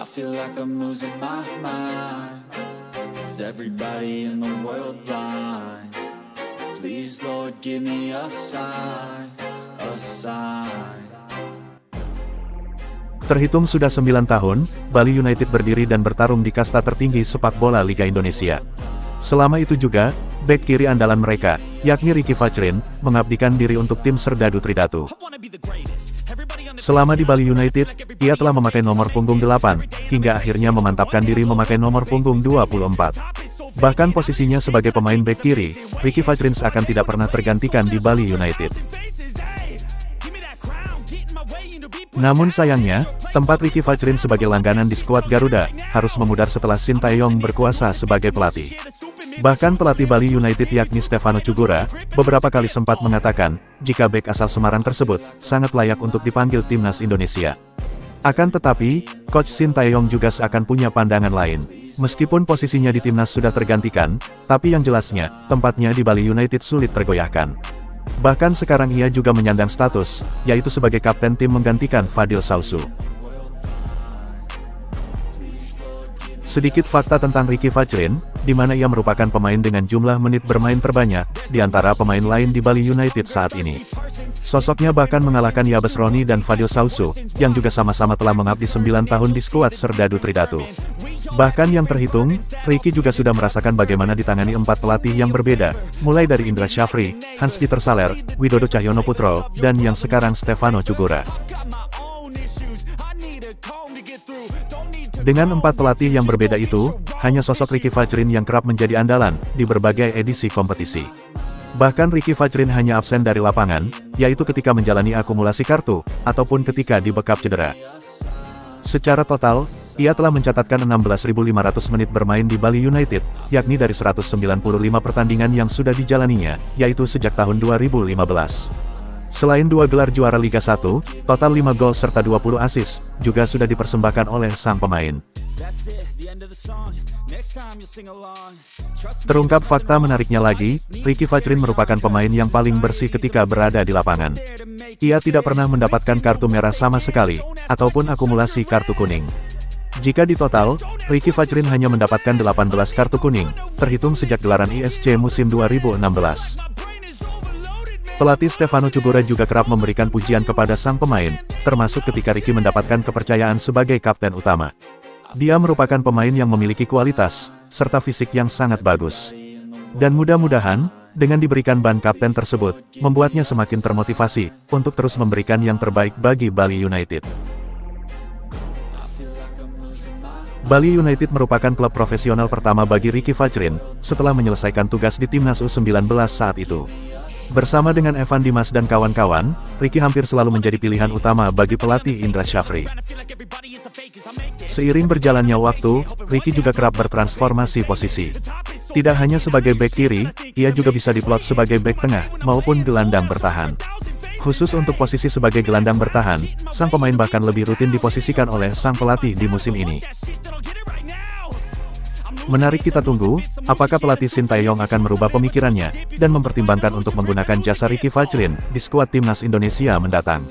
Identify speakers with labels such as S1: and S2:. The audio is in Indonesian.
S1: I feel like I'm losing my mind. Is everybody in the world blind? Please, Lord, give me a sign, a sign.
S2: Terhitung sudah 9 tahun, Bali United berdiri dan bertarung di kasta tertinggi sepak bola Liga Indonesia. Selama itu juga, bek kiri andalan mereka, yakni Ricky Fajrin, mengabdikan diri untuk tim Serdadu Tridatu. Selama di Bali United, ia telah memakai nomor punggung 8, hingga akhirnya memantapkan diri memakai nomor punggung 24. Bahkan posisinya sebagai pemain bek kiri, Ricky Fajrin seakan tidak pernah tergantikan di Bali United. Namun sayangnya, tempat Ricky Fajrin sebagai langganan di skuad Garuda, harus memudar setelah Sintayong berkuasa sebagai pelatih. Bahkan pelatih Bali United yakni Stefano Cugura, beberapa kali sempat mengatakan, jika bek asal Semarang tersebut, sangat layak untuk dipanggil timnas Indonesia. Akan tetapi, Coach Sintayong juga seakan punya pandangan lain. Meskipun posisinya di timnas sudah tergantikan, tapi yang jelasnya, tempatnya di Bali United sulit tergoyahkan. Bahkan sekarang ia juga menyandang status, yaitu sebagai kapten tim menggantikan Fadil Sausu. Sedikit fakta tentang Ricky Fajrin, di mana ia merupakan pemain dengan jumlah menit bermain terbanyak, di antara pemain lain di Bali United saat ini. Sosoknya bahkan mengalahkan Yabes Roni dan Fadil Sausu, yang juga sama-sama telah mengabdi 9 tahun di skuad Serdadu Tridatu. Bahkan yang terhitung, Ricky juga sudah merasakan bagaimana ditangani empat pelatih yang berbeda, mulai dari Indra Syafri, Hans Dieter Saler, Widodo Cahyono Putro, dan yang sekarang Stefano Cugura. Dengan empat pelatih yang berbeda itu, hanya sosok Ricky Fajrin yang kerap menjadi andalan di berbagai edisi kompetisi. Bahkan Ricky Fajrin hanya absen dari lapangan, yaitu ketika menjalani akumulasi kartu, ataupun ketika dibekap cedera. Secara total, ia telah mencatatkan 16.500 menit bermain di Bali United, yakni dari 195 pertandingan yang sudah dijalaninya, yaitu sejak tahun 2015. Selain dua gelar juara Liga 1, total 5 gol serta 20 assist, juga sudah dipersembahkan oleh sang pemain. Terungkap fakta menariknya lagi, Ricky Fajrin merupakan pemain yang paling bersih ketika berada di lapangan. Ia tidak pernah mendapatkan kartu merah sama sekali, ataupun akumulasi kartu kuning. Jika di total, Ricky Fajrin hanya mendapatkan 18 kartu kuning, terhitung sejak gelaran ISC musim 2016. Pelatih Stefano Cugura juga kerap memberikan pujian kepada sang pemain, termasuk ketika Ricky mendapatkan kepercayaan sebagai kapten utama. Dia merupakan pemain yang memiliki kualitas, serta fisik yang sangat bagus. Dan mudah-mudahan, dengan diberikan ban kapten tersebut, membuatnya semakin termotivasi, untuk terus memberikan yang terbaik bagi Bali United. Bali United merupakan klub profesional pertama bagi Ricky Fajrin, setelah menyelesaikan tugas di timnas U19 saat itu. Bersama dengan Evan Dimas dan kawan-kawan, Ricky hampir selalu menjadi pilihan utama bagi pelatih Indra Syafri. Seiring berjalannya waktu, Ricky juga kerap bertransformasi posisi. Tidak hanya sebagai bek kiri, ia juga bisa diplot sebagai bek tengah, maupun gelandang bertahan. Khusus untuk posisi sebagai gelandang bertahan, sang pemain bahkan lebih rutin diposisikan oleh sang pelatih di musim ini. Menarik kita tunggu, apakah pelatih Sintayong akan merubah pemikirannya, dan mempertimbangkan untuk menggunakan jasa Ricky Fajrin, di skuad timnas Indonesia mendatang.